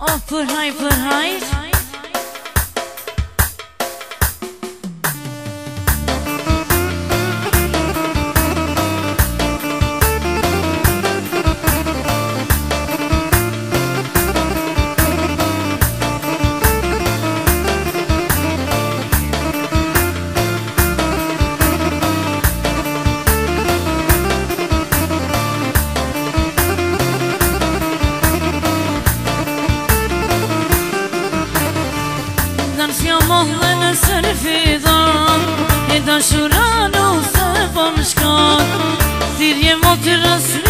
Oh, Fahray, high. mohë dhe në sërfi dhon E dashura në se pëm po shkon Sirje të rësme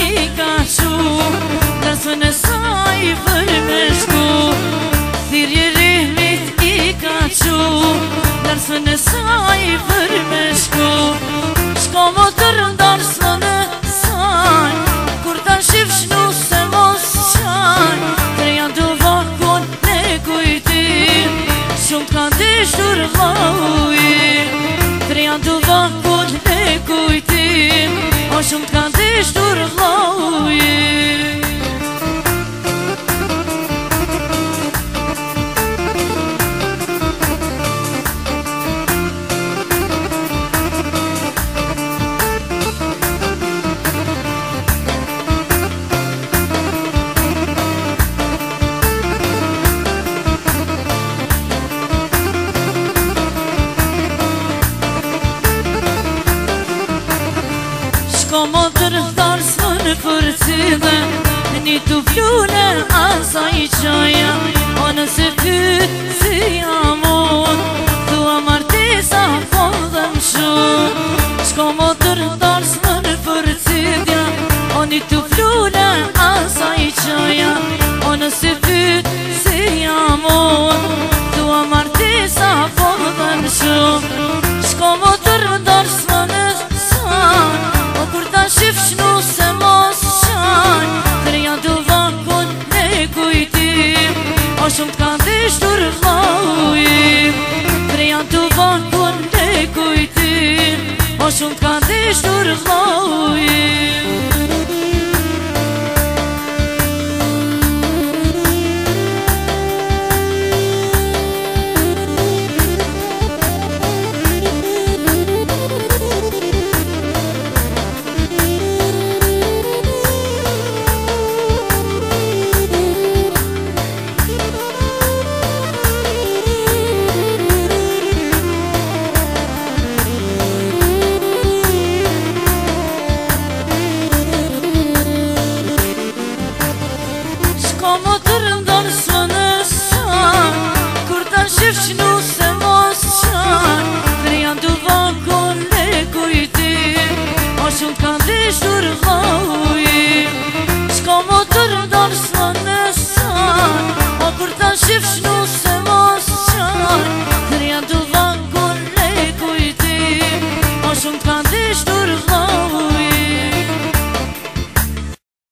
Në po shumë të këndishtur vla ujit Triandu vahë këtë me shumë të këndishtur vla ujit cëtë Në një të fjullë asa i qoja O nëse fytë si amon Të amartesa po dhe më shumë Shko më të rëndarës më në fërë cëtëja O një të fjullë asa i qoja O nëse fytë si amon Të amartesa po dhe më shumë shumë të kanë dishtur vlaj Tre janë të vonë për në te kujti Po shumë të kanë dishtur vlaj